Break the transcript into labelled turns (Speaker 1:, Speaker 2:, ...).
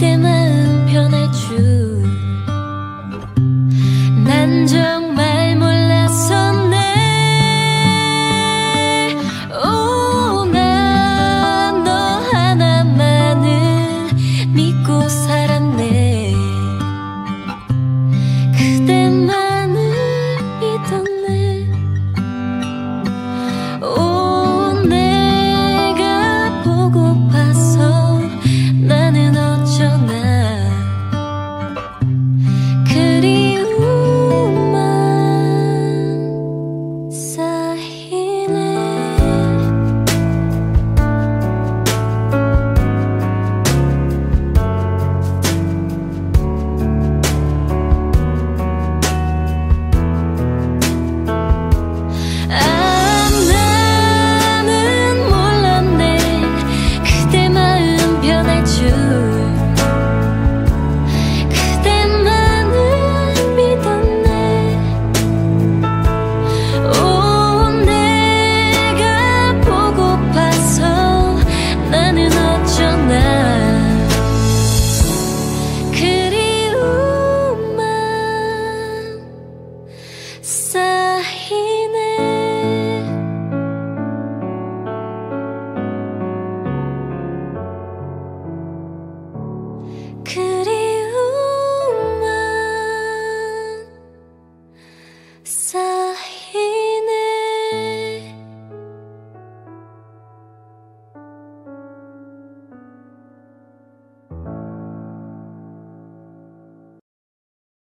Speaker 1: temas. sahih